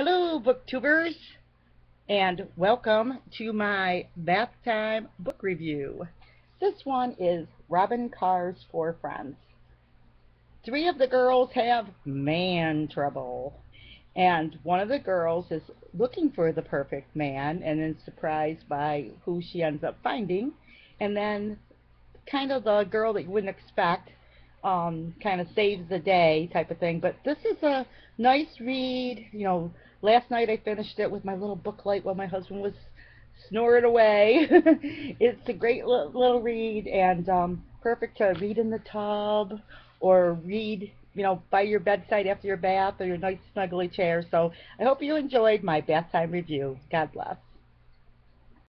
Hello, booktubers, and welcome to my bath time book review. This one is Robyn Carr's Four Friends. Three of the girls have man trouble, and one of the girls is looking for the perfect man and is surprised by who she ends up finding, and then kind of the girl that you wouldn't expect um, kind of saves the day type of thing. But this is a nice read, you know, Last night I finished it with my little book light while my husband was snoring away. it's a great little read and um, perfect to read in the tub or read, you know, by your bedside after your bath or your nice snuggly chair. So I hope you enjoyed my bath time review. God bless.